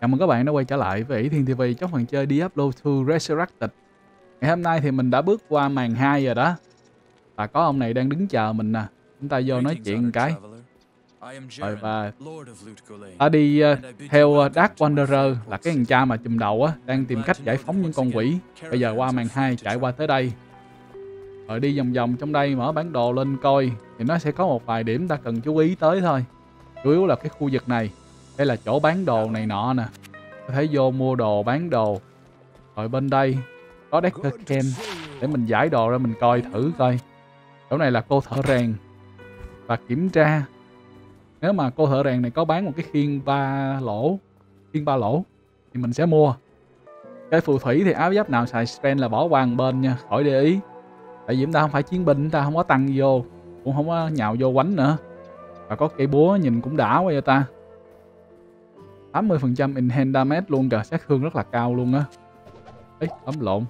Chào mừng các bạn đã quay trở lại với ỷ Thiên TV trong phần chơi Diablo 2 Resurrected. Ngày hôm nay thì mình đã bước qua màn 2 rồi đó. Và có ông này đang đứng chờ mình nè. Chúng ta vô nói chuyện một cái. Rồi và ta đi uh, theo uh, Dark Wanderer là cái thằng cha mà chùm đầu á, đang tìm cách giải phóng những con quỷ. Bây giờ qua màn 2 chạy qua tới đây. Rồi đi vòng vòng trong đây mở bản đồ lên coi thì nó sẽ có một vài điểm ta cần chú ý tới thôi. Chủ yếu là cái khu vực này đây là chỗ bán đồ này nọ nè. Có thể vô mua đồ, bán đồ. Rồi bên đây, có Decker Ken. Để mình giải đồ ra, mình coi thử coi. Chỗ này là cô thợ rèn và kiểm tra. Nếu mà cô thợ rèn này có bán một cái khiên ba lỗ, khiên ba lỗ, thì mình sẽ mua. Cái phù thủy thì áo giáp nào xài spend là bỏ qua một bên nha, khỏi để ý. Tại vì chúng ta không phải chiến binh, chúng ta không có tăng vô, cũng không có nhào vô quánh nữa. Và có cây búa nhìn cũng đã quá vậy ta. 80% enhance damage luôn kìa sát thương rất là cao luôn á. Ấy ấm lộn.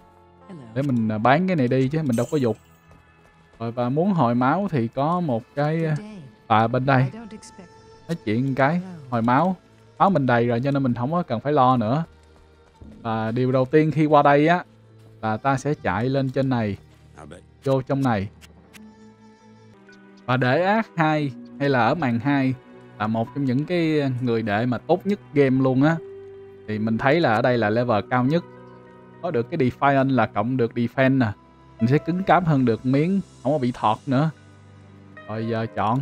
Để mình à, bán cái này đi chứ mình đâu có dục. Rồi và muốn hồi máu thì có một cái à bên đây. Nói chuyện cái hồi máu. Máu mình đầy rồi cho nên mình không có cần phải lo nữa. Và điều đầu tiên khi qua đây á là ta sẽ chạy lên trên này. Vô trong này. Và để ác 2 hay là ở màn 2 là một trong những cái người đệ mà tốt nhất game luôn á, thì mình thấy là ở đây là level cao nhất. Có được cái Defiant là cộng được defend nè. Mình sẽ cứng cáp hơn được miếng, không có bị thọt nữa. Rồi giờ chọn.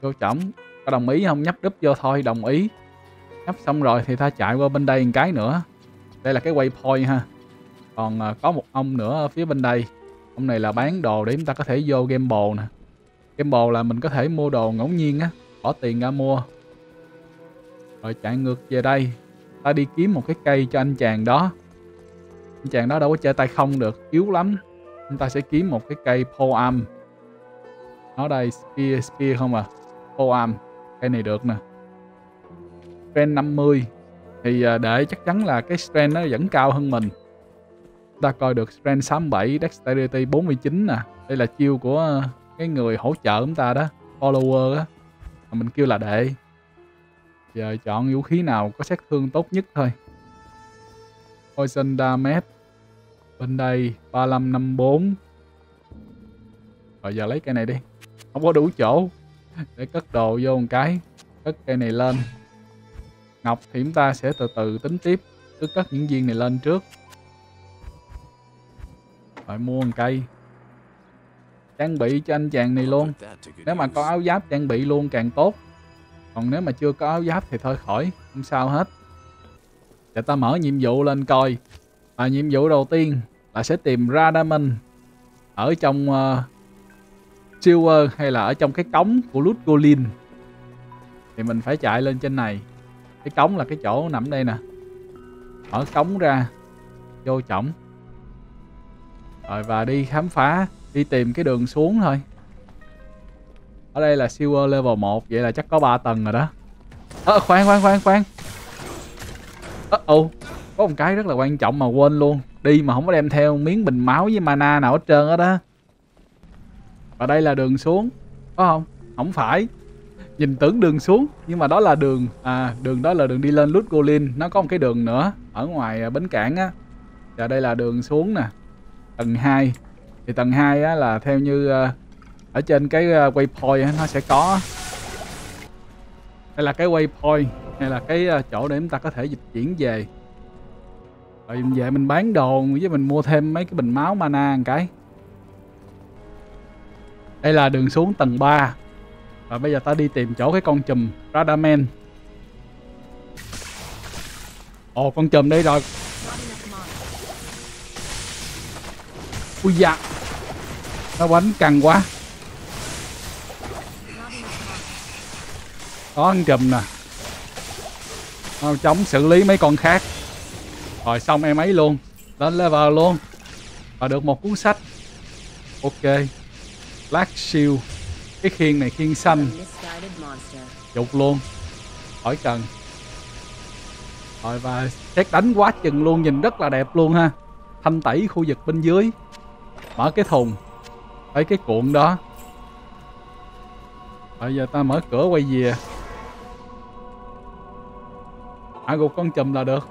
Vô chổng. Có đồng ý không? Nhấp đúp vô thôi, đồng ý. Nhấp xong rồi thì ta chạy qua bên đây một cái nữa. Đây là cái waypoint ha. Còn à, có một ông nữa ở phía bên đây. Ông này là bán đồ để chúng ta có thể vô game bồ nè. Gamble là mình có thể mua đồ ngẫu nhiên á Bỏ tiền ra mua. Rồi chạy ngược về đây Ta đi kiếm một cái cây cho anh chàng đó. Anh chàng đó đâu có chơi tay không được Yếu lắm. Chúng ta sẽ kiếm một cái cây poam. Nó đây spear, spear không à? Poam, Cây này được nè. Strength 50 Thì à, để chắc chắn là cái strength nó vẫn cao hơn mình. Ta coi được strength 67 dexterity 49 nè. Đây là chiêu của à, cái người hỗ trợ chúng ta đó, follower á mà mình kêu là đệ. Giờ chọn vũ khí nào có sát thương tốt nhất thôi. Poison damage bên đây 3554 rồi giờ lấy cây này đi, không có đủ chỗ để cất đồ vô một cái, cất cây này lên. Ngọc thì chúng ta sẽ từ từ tính tiếp, cứ cất những viên này lên trước. Rồi mua một cây trang bị cho anh chàng này luôn. Nếu mà có áo giáp trang bị luôn càng tốt. Còn nếu mà chưa có áo giáp thì thôi khỏi không sao hết. Để ta mở nhiệm vụ lên coi. Và nhiệm vụ đầu tiên là sẽ tìm ra diamond ở trong uh, silver hay là ở trong cái cống của loot Golin. Thì mình phải chạy lên trên này. Cái cống là cái chỗ nằm đây nè. Mở cống ra vô trọng. Rồi và đi khám phá đi tìm cái đường xuống thôi. Ở đây là silver level 1 vậy là chắc có 3 tầng rồi đó. À, khoan khoan khoan khoan. Ơ uh -oh. có một cái rất là quan trọng mà quên luôn. Đi mà không có đem theo miếng bình máu với mana nào hết trơn á đó. Và đây là đường xuống có không? Không phải. Nhìn tưởng đường xuống nhưng mà đó là đường à đường đó là đường đi lên Lút Golin nó có một cái đường nữa ở ngoài à, bến cảng á. Và đây là đường xuống nè. Tầng 2 thì tầng 2 á, là theo như uh, ở trên cái uh, waypoint á, nó sẽ có. Đây là cái waypoint hay là cái uh, chỗ để chúng ta có thể dịch chuyển về. Rồi về mình bán đồ với mình mua thêm mấy cái bình máu mana một cái. Đây là đường xuống tầng 3 và bây giờ ta đi tìm chỗ cái con chùm Radamen Ồ con chùm đây rồi. Ui dạ nó bánh căng quá. Có ăn chùm nè. Mau chống xử lý mấy con khác. Rồi xong em ấy luôn. Lên level luôn. Và được một cuốn sách. Ok. Black shield. Cái khiên này khiên xanh. Chụp luôn. Khỏi cần. Rồi và xét đánh quá chừng luôn. Nhìn rất là đẹp luôn ha. Thanh tẩy khu vực bên dưới. Mở cái thùng lấy cái cuộn đó. Bây giờ ta mở cửa quay về. Hạ gục con chùm là được.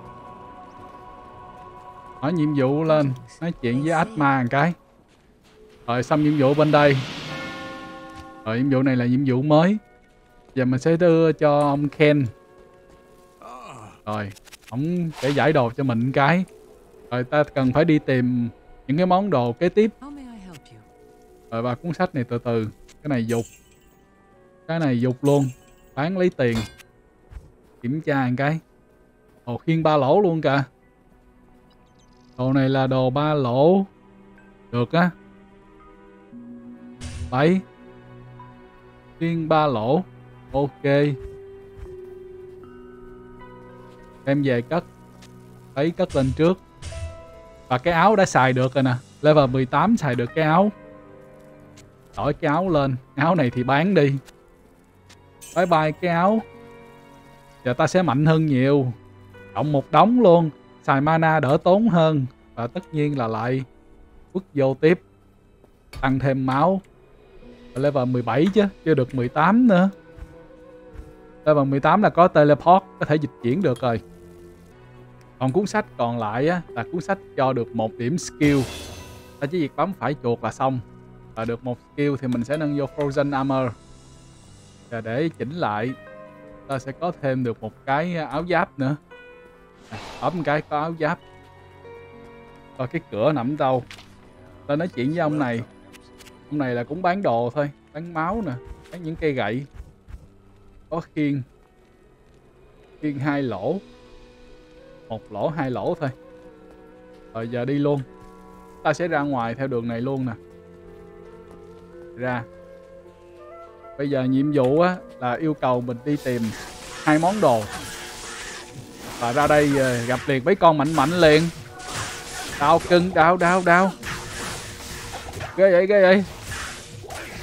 Mở nhiệm vụ lên, nói chuyện với ác ma một cái. Rồi xong nhiệm vụ bên đây. Rồi nhiệm vụ này là nhiệm vụ mới. Giờ mình sẽ đưa cho ông Ken. Rồi, ông sẽ giải đồ cho mình một cái. Rồi ta cần phải đi tìm những cái món đồ kế tiếp rồi ba cuốn sách này từ từ. Cái này dục. Cái này dục luôn. Bán lấy tiền. Kiểm tra một cái. Ồ khiên ba lỗ luôn cả đồ này là đồ ba lỗ. Được á. Bảy. Khiên ba lỗ. Ok. Đem về cất. Lấy cất lên trước. Và cái áo đã xài được rồi nè. Level 18 xài được cái áo đổi cái áo lên. Áo này thì bán đi. Bye bye cái áo. Giờ ta sẽ mạnh hơn nhiều. Cộng một đống luôn. Xài mana đỡ tốn hơn. Và tất nhiên là lại quất vô tiếp. Tăng thêm máu. Level 17 chứ chưa được 18 nữa. Level 18 là có teleport có thể dịch chuyển được rồi. Còn cuốn sách còn lại á, là cuốn sách cho được một điểm skill. Ta chỉ việc bấm phải chuột là xong và được một skill thì mình sẽ nâng vô frozen armor. Và để chỉnh lại ta sẽ có thêm được một cái à, áo giáp nữa. À, ấm cái có áo giáp. Và cái cửa nằm đâu? Ta nói chuyện với ông này. Ông này là cũng bán đồ thôi bán máu nè bán những cây gậy. Có khiên. Khiên hai lỗ. Một lỗ hai lỗ thôi. Rồi giờ đi luôn. Ta sẽ ra ngoài theo đường này luôn nè ra. Bây giờ nhiệm vụ á là yêu cầu mình đi tìm hai món đồ. Và ra đây ờ, gặp liền mấy con mạnh mạnh liền. Đau cưng đau đau đau. Ghê vậy ghê vậy.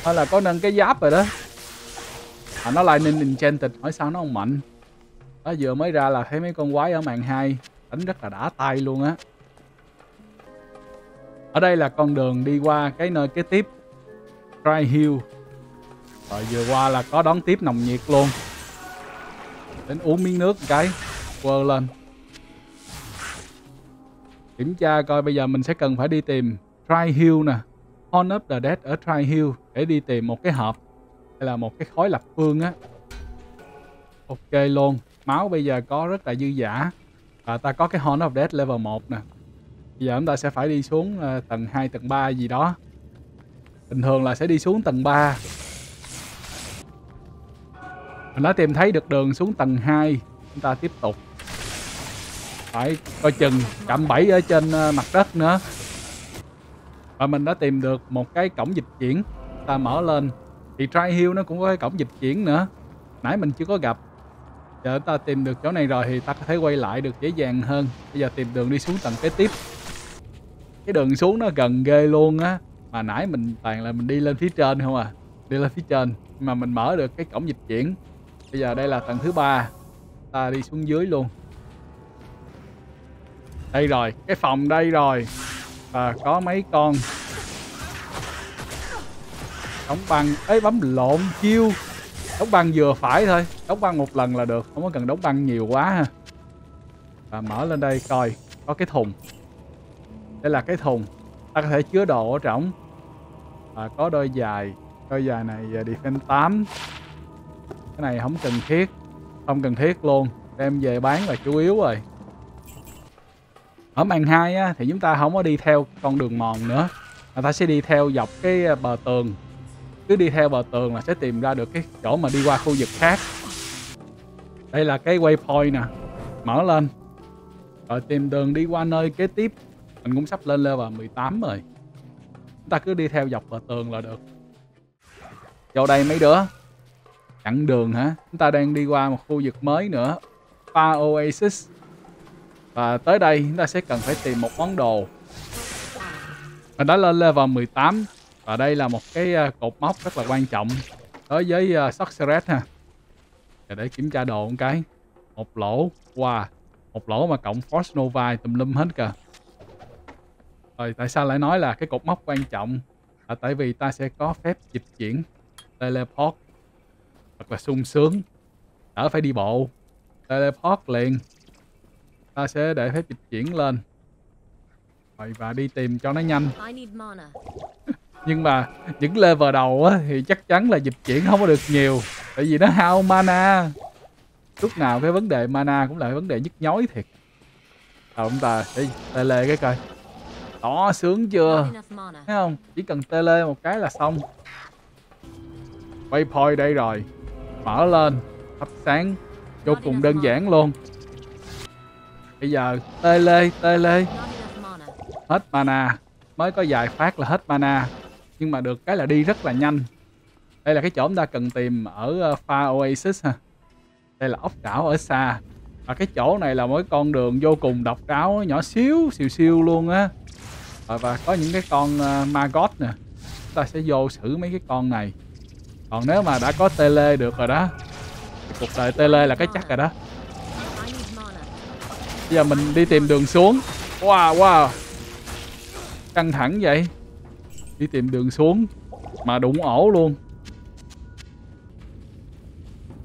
Hay là có nâng cái giáp rồi đó. À, nó lại nên enchanted hỏi sao nó không mạnh. Đó vừa mới ra là thấy mấy con quái ở màn 2 đánh rất là đã tay luôn á. Ở đây là con đường đi qua cái nơi kế tiếp. Dry Hill. Rồi vừa qua là có đón tiếp nồng nhiệt luôn. Đến uống miếng nước cái quơ lên. Kiểm tra coi bây giờ mình sẽ cần phải đi tìm Dry Hill nè. Horn of the Dead ở Dry Hill để đi tìm một cái hộp hay là một cái khối lập phương á. Ok luôn máu bây giờ có rất là dư giả và ta có cái Horn of Death level 1 nè. Bây giờ chúng ta sẽ phải đi xuống ờ, tầng 2, tầng 3 gì đó bình thường là sẽ đi xuống tầng 3 mình đã tìm thấy được đường xuống tầng 2 chúng ta tiếp tục. Phải coi chừng cạm bẫy ở trên ờ, mặt đất nữa. Và mình đã tìm được một cái cổng dịch chuyển. Ta mở lên. Thì Try Hill nó cũng có cái cổng dịch chuyển nữa. Nãy mình chưa có gặp. Giờ ta tìm được chỗ này rồi thì ta có thể quay lại được dễ dàng hơn. Bây giờ tìm đường đi xuống tầng kế tiếp. Cái đường xuống nó gần ghê luôn á mà nãy mình toàn là mình đi lên phía trên không à? Đi lên phía trên. Mà mình mở được cái cổng dịch chuyển. Bây giờ đây là tầng thứ ba. Ta đi xuống dưới luôn. Đây rồi, cái phòng đây rồi. Và có mấy con. Đóng băng. Ấy bấm lộn chiêu. Đóng băng vừa phải thôi. Đóng băng một lần là được. Không có cần đóng băng nhiều quá ha. Và mở lên đây coi. Có cái thùng. Đây là cái thùng. Ta có thể chứa đồ ở trong à, có đôi giày. Đôi giày này giờ defense 8 cái này không cần thiết. Không cần thiết luôn. Đem về bán là chủ yếu rồi. Ở màn 2 á, thì chúng ta không có đi theo con đường mòn nữa. Mà ta sẽ đi theo dọc cái à, bờ tường. Cứ đi theo bờ tường là sẽ tìm ra được cái chỗ mà đi qua khu vực khác. Đây là cái waypoint nè. Mở lên. Rồi tìm đường đi qua nơi kế tiếp. Mình cũng sắp lên level 18 rồi chúng ta cứ đi theo dọc bờ tường là được. Vô đây mấy đứa. Chặn đường hả? Chúng ta đang đi qua một khu vực mới nữa. Far Oasis. Và tới đây chúng ta sẽ cần phải tìm một món đồ. Mình đã lên level 18 và đây là một cái à, cột mốc rất là quan trọng đối với à, uh, Sorceress ha. Và để kiểm tra đồ một cái. Một lỗ. Wow. Một lỗ mà cộng Force Nova tùm lum hết kìa rồi tại sao lại nói là cái cột mốc quan trọng? Là tại vì ta sẽ có phép dịch chuyển teleport thật là sung sướng. Đỡ phải đi bộ. Teleport liền. Ta sẽ để phép dịch chuyển lên. Rồi và đi tìm cho nó nhanh. Nhưng mà những level đầu á thì chắc chắn là dịch chuyển không có được nhiều. Tại vì nó hao mana. Lúc nào cái vấn đề mana cũng là vấn đề nhức nhối thiệt. Rồi ông ta đi tele cái coi đó sướng chưa? Thấy không? Chỉ cần tele một cái là xong. Waypoint đây rồi. Mở lên. Thắp sáng. Vô cùng đơn giản luôn. Bây giờ tele tele. Hết mana. Mới có vài phát là hết mana. Nhưng mà được cái là đi rất là nhanh. Đây là cái chỗ chúng ta cần tìm ở ờ, pha oasis ha. Đây là ốc đảo ở xa. Và cái chỗ này là mỗi con đường vô cùng độc đáo nhỏ xíu siêu siêu luôn á và, và có những cái con ờ, uh, Magot nè. Chúng ta sẽ vô xử mấy cái con này. Còn nếu mà đã có tele được rồi đó thì cuộc đời tele là cái chắc rồi đó. Bây giờ mình đi tìm đường xuống. Wow wow. Căng thẳng vậy. Đi tìm đường xuống mà đụng ổ luôn.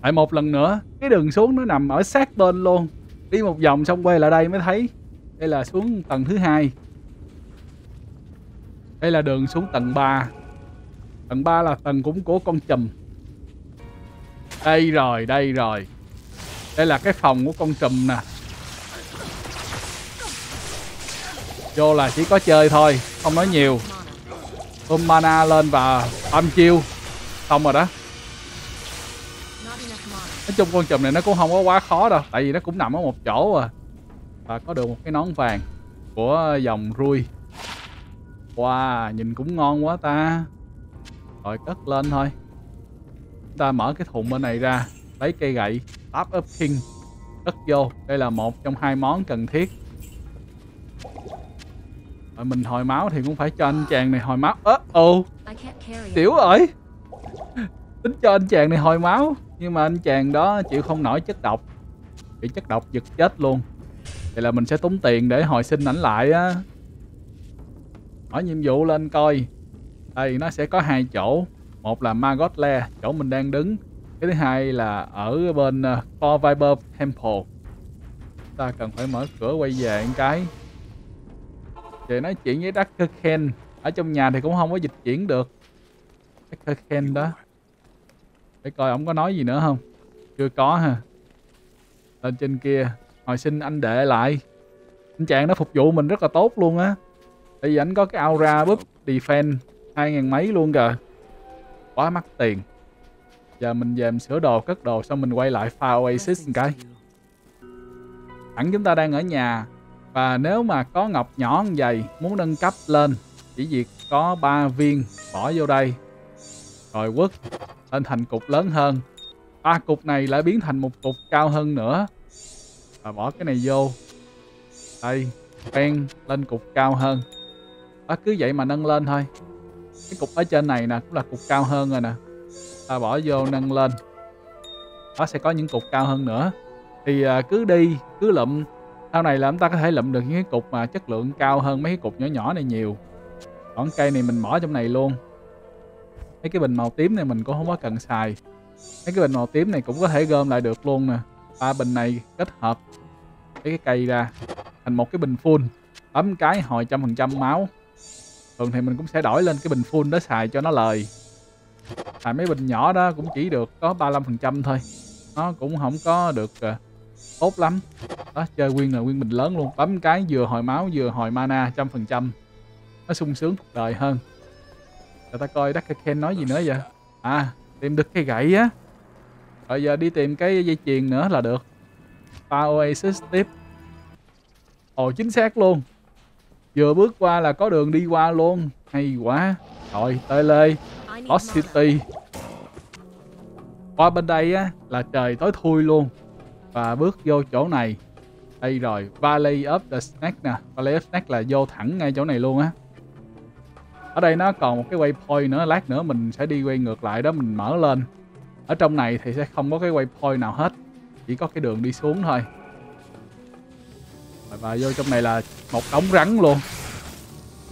Lại một lần nữa cái đường xuống nó nằm ở sát bên luôn. Đi một vòng xong quay lại đây mới thấy. Đây là xuống tầng thứ hai đây là đường xuống tầng 3 tầng 3 là tầng cũng của con chùm. Đây rồi đây rồi. Đây là cái phòng của con trùm nè. Vô là chỉ có chơi thôi, không nói nhiều. Ôm mana lên và âm chiêu. Xong rồi đó. Nói chung con chùm này nó cũng không có quá khó đâu, tại vì nó cũng nằm ở một chỗ à. Và có được một cái nón vàng của dòng rui wow nhìn cũng ngon quá ta. Rồi cất lên thôi. Chúng ta mở cái thùng bên này ra lấy cây gậy top up king cất vô. Đây là một trong hai món cần thiết. Rồi mình hồi máu thì cũng phải cho anh chàng này hồi máu. Ớ ồ tiểu ơi tính cho anh chàng này hồi máu nhưng mà anh chàng đó chịu không nổi chất độc. Bị chất độc giật chết luôn. Vậy là mình sẽ tốn tiền để hồi sinh ảnh lại á mở nhiệm vụ lên coi. Đây nó sẽ có hai chỗ. Một là Magot Lair chỗ mình đang đứng. Cái thứ hai là ở bên uh, Viper Temple. Ta cần phải mở cửa quay về một cái. Để nói chuyện với Dr. Ken. Ở trong nhà thì cũng không có dịch chuyển được. Dr. Ken đó. Để coi ông có nói gì nữa không? Chưa có ha. Lên trên kia. Hồi sinh anh đệ lại. Anh chàng nó phục vụ mình rất là tốt luôn á. Bây giờ anh có cái aura búp defense hai ngàn mấy luôn kìa. Quá mắc tiền. Giờ mình về mình sửa đồ, cất đồ, xong mình quay lại pha oasis một cái. Hẳn chúng ta đang ở nhà. Và nếu mà có ngọc nhỏ như vậy, muốn nâng cấp lên, chỉ việc có 3 viên, bỏ vô đây. Rồi quất lên thành cục lớn hơn. Ba cục này lại biến thành một cục cao hơn nữa. Và bỏ cái này vô. Đây Quen lên cục cao hơn đó cứ vậy mà nâng lên thôi. Cái cục ở trên này nè cũng là cục cao hơn rồi nè. Ta bỏ vô nâng lên. Nó sẽ có những cục cao hơn nữa. Thì à, cứ đi cứ lụm. Sau này là chúng ta có thể lụm được những cái cục mà chất lượng cao hơn mấy cái cục nhỏ nhỏ này nhiều. Còn cây này mình bỏ trong này luôn. Mấy cái bình màu tím này mình cũng không có cần xài. Mấy cái bình màu tím này cũng có thể gom lại được luôn nè. Ba bình này kết hợp cái cây ra thành một cái bình full. Bấm cái hồi trăm phần trăm máu thường thì mình cũng sẽ đổi lên cái bình full đó xài cho nó lời. Xài mấy bình nhỏ đó cũng chỉ được có 35 phần trăm thôi. Nó cũng không có được uh, tốt lắm. Đó chơi nguyên là nguyên bình lớn luôn. Bấm cái vừa hồi máu vừa hồi mana trăm phần trăm. Nó sung sướng cuộc đời hơn. Rồi ta coi Dark Ken nói gì nữa vậy? À tìm được cái gậy á. Rồi giờ đi tìm cái dây chuyền nữa là được. Pha Oasis tiếp. Ồ chính xác luôn vừa bước qua là có đường đi qua luôn. Hay quá. Rồi, tới lê. Lost City. Qua bên đây á, là trời tối thui luôn. Và bước vô chỗ này. Đây rồi, Valley of the snack nè. Valley of Snack là vô thẳng ngay chỗ này luôn á. Ở đây nó còn một cái waypoint nữa, lát nữa mình sẽ đi quay ngược lại đó, mình mở lên. Ở trong này thì sẽ không có cái waypoint nào hết. Chỉ có cái đường đi xuống thôi và vô trong này là một đống rắn luôn.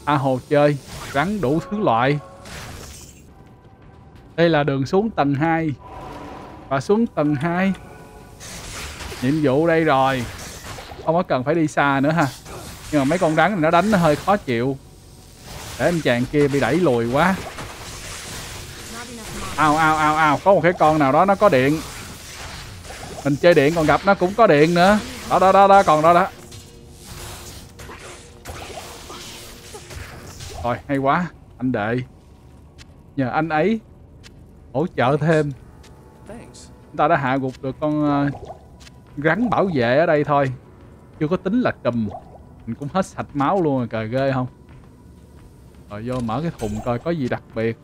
A hồ chơi, rắn đủ thứ loại. Đây là đường xuống tầng 2 và xuống tầng 2 nhiệm vụ đây rồi. Không có cần phải đi xa nữa ha. Nhưng mà mấy con rắn này nó đánh nó hơi khó chịu. Để anh chàng kia bị đẩy lùi quá. Ao ao ao ao. Có một cái con nào đó nó có điện. Mình chơi điện còn gặp nó cũng có điện nữa. Đó đó đó đó còn đó đó. Rồi hay quá anh đệ. Nhờ anh ấy hỗ trợ thêm. Chúng ta đã hạ gục được con uh, rắn bảo vệ ở đây thôi. Chưa có tính là trùm mình cũng hết sạch máu luôn rồi cờ ghê không? Rồi vô mở cái thùng coi có gì đặc biệt.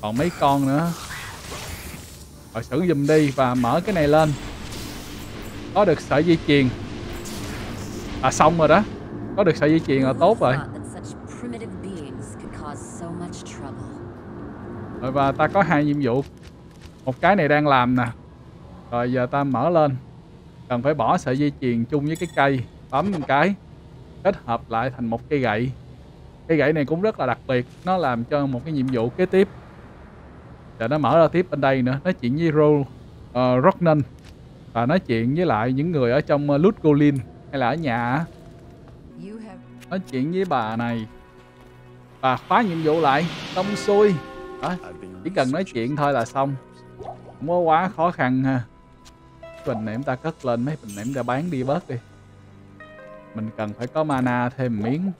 Còn mấy con nữa. Rồi xử giùm đi và mở cái này lên. Có được sợi dây chuyền. À xong rồi đó có được sợi dây chuyền là tốt rồi. Rồi và ta có hai nhiệm vụ. Một cái này đang làm nè. Rồi giờ ta mở lên. Cần phải bỏ sợi dây chuyền chung với cái cây bấm một cái kết hợp lại thành một cây gậy. Cây gậy này cũng rất là đặc biệt nó làm cho một cái nhiệm vụ kế tiếp. Và nó mở ra tiếp bên đây nữa nói chuyện với Ro uh, Rocknan và nói chuyện với lại những người ở trong uh, Lut Golin hay là ở nhà nói chuyện với bà này. Bà khóa nhiệm vụ lại xong xuôi. Đó, chỉ cần nói chuyện thôi là xong. Không có quá khó khăn ha. Bình này chúng ta cất lên mấy bình này chúng ta bán đi bớt đi. Mình cần phải có mana thêm miếng.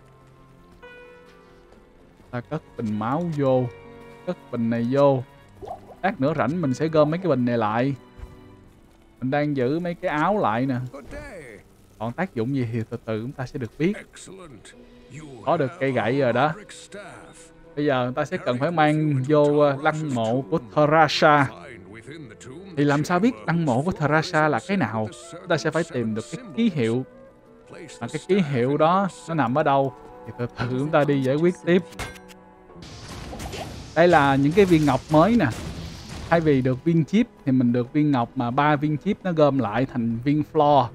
Ta cất bình máu vô cất bình này vô. Lát nữa rảnh mình sẽ gom mấy cái bình này lại. Mình đang giữ mấy cái áo lại nè còn tác dụng gì thì từ từ chúng ta sẽ được biết. Có được cây gậy rồi đó. Bây giờ ta sẽ cần phải mang vô ờ, lăng mộ của Tharasha thì làm sao biết lăng mộ của Tharasha là cái nào? chúng ta sẽ phải tìm được cái ký hiệu. Mà cái ký hiệu đó nó nằm ở đâu? Thì từ từ chúng ta đi giải quyết tiếp. Đây là những cái viên ngọc mới nè. Thay vì được viên chip thì mình được viên ngọc mà ba viên chip nó gom lại thành viên floor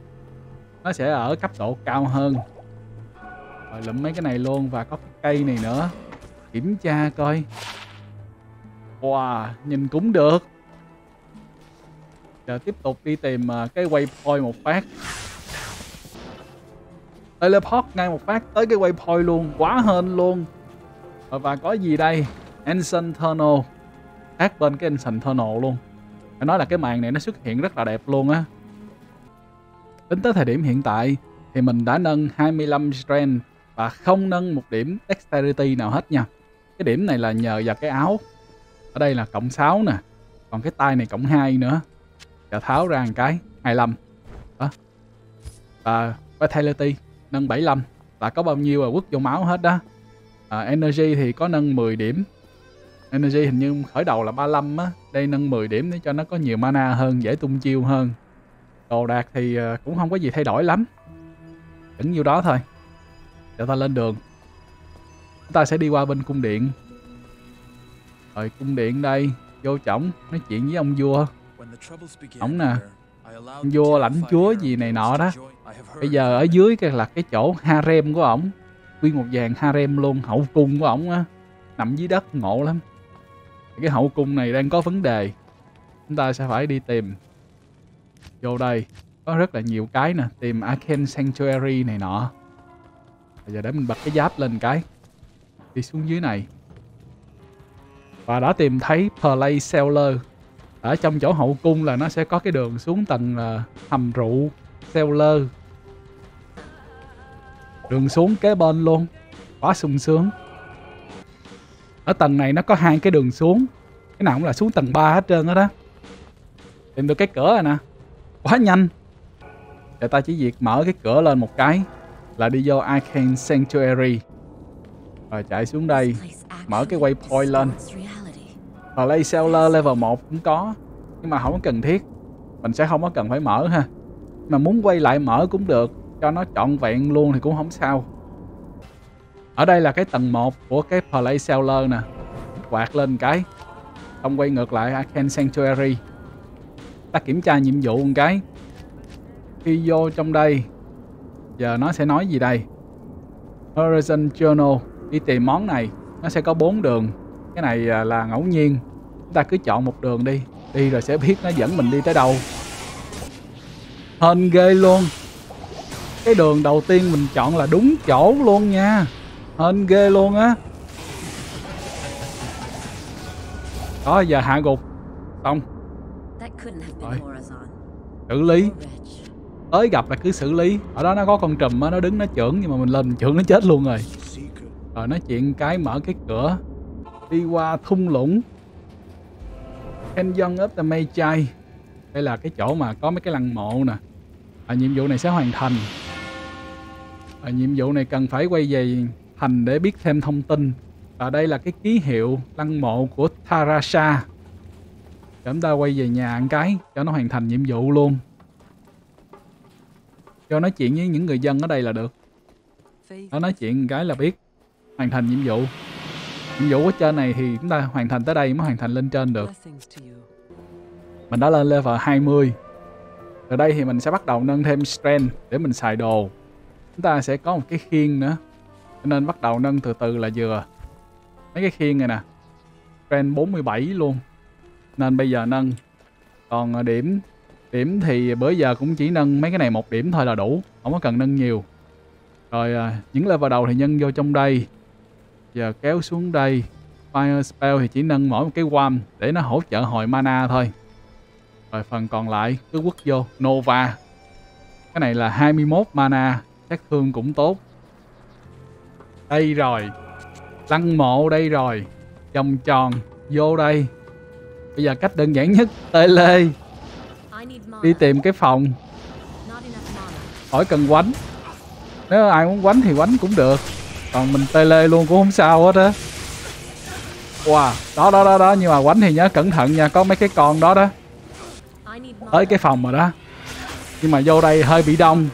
nó sẽ ở cấp độ cao hơn. Rồi lụm mấy cái này luôn và có cái cây này nữa. Kiểm tra coi. Wow, nhìn cũng được. Giờ tiếp tục đi tìm à, cái waypoint một phát. Teleport ngay một phát tới cái waypoint luôn. Quá hên luôn. Rồi và có gì đây? Ancient Tunnel. Khác bên cái Ancient Tunnel luôn. Phải nói là cái màn này nó xuất hiện rất là đẹp luôn á tính tới thời điểm hiện tại thì mình đã nâng 25 strength và không nâng một điểm dexterity nào hết nha. Cái điểm này là nhờ vào cái áo. Ở đây là cộng 6 nè còn cái tay này cộng 2 nữa. Giờ tháo ra một cái 25 đó. Và vitality nâng 75 là có bao nhiêu là quất vô máu hết đó? À, energy thì có nâng 10 điểm. Energy hình như khởi đầu là 35 á. Đây nâng 10 điểm để cho nó có nhiều mana hơn dễ tung chiêu hơn đồ đạc thì ờ, cũng không có gì thay đổi lắm. Vẫn nhiêu đó thôi. Để ta lên đường. Chúng ta sẽ đi qua bên cung điện. Rồi cung điện đây, vô chổng, nói chuyện với ông vua. Ổng nè, ông vua lãnh chúa gì này nọ đó. Bây giờ ở dưới cái là cái chỗ harem của ổng. Nguyên một vàng harem luôn, hậu cung của ổng á. Nằm dưới đất, ngộ lắm. Cái hậu cung này đang có vấn đề. Chúng ta sẽ phải đi tìm vô đây. Có rất là nhiều cái nè tìm Arcane Sanctuary này nọ. Bây giờ để mình bật cái giáp lên cái. Đi xuống dưới này. Và đã tìm thấy Play Seller. Ở trong chỗ hậu cung là nó sẽ có cái đường xuống tầng uh, hầm rượu Seller. Đường xuống kế bên luôn. Quá sung sướng. Ở tầng này nó có hai cái đường xuống. Cái nào cũng là xuống tầng 3 hết trơn đó đó. Tìm được cái cửa rồi nè quá nhanh. Để ta chỉ việc mở cái cửa lên một cái là đi vô Arcane Sanctuary. Rồi chạy xuống đây mở cái waypoint lên. và lay seller level 1 cũng có nhưng mà không có cần thiết. Mình sẽ không có cần phải mở ha. Mà muốn quay lại mở cũng được cho nó trọn vẹn luôn thì cũng không sao. Ở đây là cái tầng 1 của cái play seller nè. Quạt lên cái xong quay ngược lại Arcane Sanctuary ta kiểm tra nhiệm vụ một cái. Khi vô trong đây. Giờ nó sẽ nói gì đây? Horizon Journal. Đi tìm món này, nó sẽ có bốn đường. Cái này à, là ngẫu nhiên. Chúng ta cứ chọn một đường đi. Đi rồi sẽ biết nó dẫn mình đi tới đâu. Hên ghê luôn. Cái đường đầu tiên mình chọn là đúng chỗ luôn nha. Hên ghê luôn á. Đó, giờ hạ gục. Xong rồi. Xử lý. Tới gặp là cứ xử lý. Ở đó nó có con trùm á nó đứng nó trưởng nhưng mà mình lên trưởng nó chết luôn rồi. Rồi nói chuyện cái mở cái cửa. Đi qua thung lũng. Canyon of the Magi. Đây là cái chỗ mà có mấy cái lăng mộ nè. À, nhiệm vụ này sẽ hoàn thành. À, nhiệm vụ này cần phải quay về thành để biết thêm thông tin. Và đây là cái ký hiệu lăng mộ của Tarasha chúng ta quay về nhà ăn cái, cho nó hoàn thành nhiệm vụ luôn. Cho nói chuyện với những người dân ở đây là được. Nó nói chuyện cái là biết, hoàn thành nhiệm vụ. Nhiệm vụ ở trên này thì chúng ta hoàn thành tới đây mới hoàn thành lên trên được. Mình đã lên level 20 từ đây thì mình sẽ bắt đầu nâng thêm strength để mình xài đồ. Chúng ta sẽ có một cái khiên nữa. Cho nên bắt đầu nâng từ từ là vừa. Mấy cái khiên này nè. Strength 47 luôn nên bây giờ nâng. Còn à, điểm điểm thì bữa giờ cũng chỉ nâng mấy cái này một điểm thôi là đủ, không có cần nâng nhiều. Rồi à, những level đầu thì nhân vô trong đây. Giờ kéo xuống đây. Fire spell thì chỉ nâng mỗi một cái wam để nó hỗ trợ hồi mana thôi. Rồi phần còn lại cứ quất vô. Nova. Cái này là 21 mana sát thương cũng tốt. Đây rồi. Lăng mộ đây rồi. Vòng tròn, vô đây bây giờ cách đơn giản nhất tê lê. Đi tìm cái phòng. Khỏi cần quánh. Nếu ai muốn quánh thì quánh cũng được. Còn mình tê lê luôn cũng không sao hết á. Wow, đó đó đó đó. Nhưng mà quánh thì nhớ cẩn thận nha, có mấy cái con đó đó. Tới cái phòng rồi đó. Nhưng mà vô đây hơi bị đông.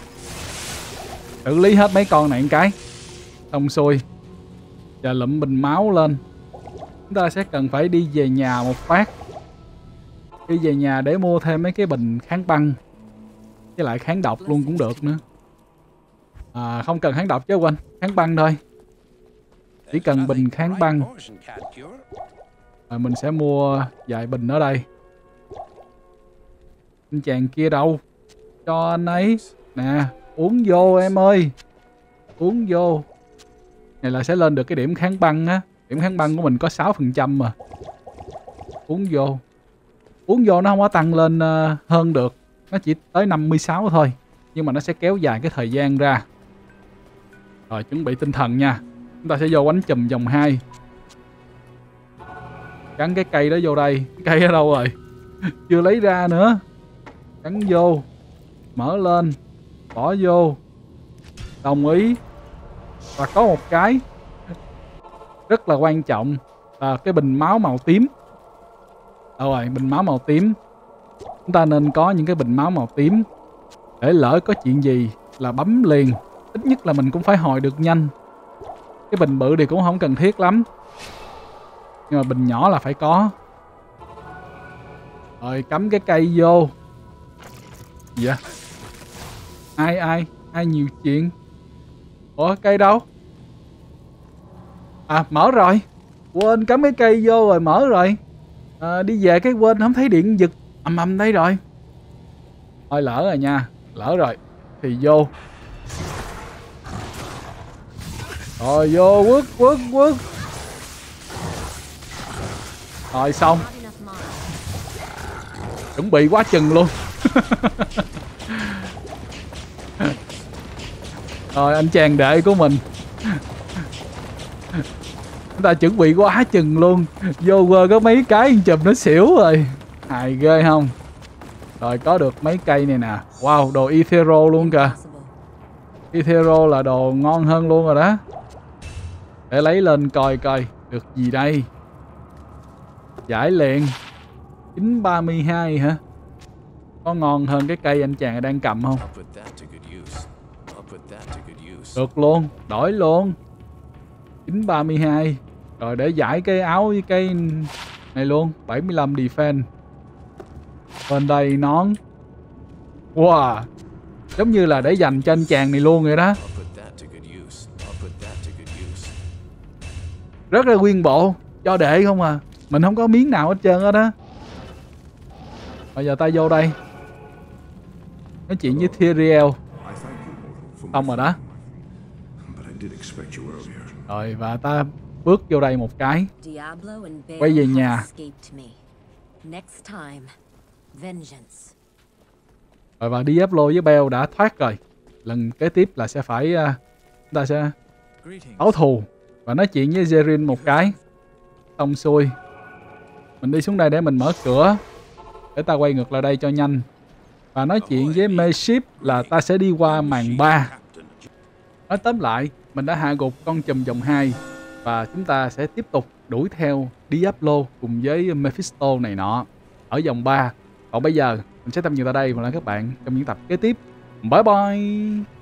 Xử lý hết mấy con này một cái. Xong xuôi. Giờ lụm bình máu lên. Chúng ta sẽ cần phải đi về nhà một phát đi về nhà để mua thêm mấy cái bình kháng băng. Với lại kháng độc luôn cũng được nữa. À, không cần kháng độc chứ quên kháng băng thôi. Chỉ cần bình kháng băng. Rồi mình sẽ mua vài bình ở đây. Anh chàng kia đâu? Cho anh ấy. Nè uống vô em ơi. Uống vô. Này là sẽ lên được cái điểm kháng băng á. Điểm kháng băng của mình có 6% mà. Uống vô uống vô nó không có tăng lên ờ, hơn được. Nó chỉ tới 56 thôi, nhưng mà nó sẽ kéo dài cái thời gian ra. Rồi, chuẩn bị tinh thần nha. Chúng ta sẽ vô quánh chùm vòng 2 gắn cái cây đó vô đây. Cây ở đâu rồi? Chưa lấy ra nữa. Gắn vô. Mở lên. Bỏ vô. Đồng ý. Và có một cái rất là quan trọng là cái bình máu màu tím đâu rồi, bình máu màu tím. Chúng ta nên có những cái bình máu màu tím. Để lỡ có chuyện gì là bấm liền. Ít nhất là mình cũng phải hồi được nhanh. Cái bình bự thì cũng không cần thiết lắm. Nhưng mà bình nhỏ là phải có. Rồi, cắm cái cây vô. Dạ ai ai? Ai nhiều chuyện? Ủa, cây đâu? À mở rồi. Quên, cắm cái cây vô rồi, mở rồi à, đi về cái quên không thấy điện giật ầm ầm đây rồi. Thôi lỡ rồi nha lỡ rồi. Thì vô. Rồi vô quất quất quất. Rồi xong. Chuẩn bị quá chừng luôn. Rồi anh chàng đệ của mình chúng ta chuẩn bị quá chừng luôn. Vô quơ có mấy cái chùm nó xỉu rồi. Hài ghê không? Rồi có được mấy cây này nè. Wow đồ ethero luôn kìa. Ethero là đồ ngon hơn luôn rồi đó. Để lấy lên coi coi được gì đây? Giải liền. 932 hả? Có ngon hơn cái cây anh chàng đang cầm không? Được luôn đổi luôn. 932 rồi để giải cái áo với cái này luôn. 75 defense. Bên đây nón. Wow. Giống như là để dành cho anh chàng này luôn vậy đó. Rất là nguyên bộ. Cho đệ không à. Mình không có miếng nào hết trơn hết á bây giờ tay vô đây. Nói chuyện với Tyriel xong rồi đó. Rồi và ta bước vô đây một cái. Quay về nhà. rồi và Diablo với Bell đã thoát rồi. Lần kế tiếp là sẽ phải uh, ta sẽ báo thù và nói chuyện với Zerin một cái. Xong xuôi. Mình đi xuống đây để mình mở cửa để ta quay ngược lại đây cho nhanh. Và nói chuyện với Mayship là ta sẽ đi qua màn 3 nói tóm lại mình đã hạ gục con chùm dòng 2 và chúng ta sẽ tiếp tục đuổi theo Diablo cùng với Mephisto này nọ. Ở vòng 3 còn bây giờ, mình sẽ tạm dừng tại đây. Và lại các bạn trong những tập kế tiếp. Bye bye!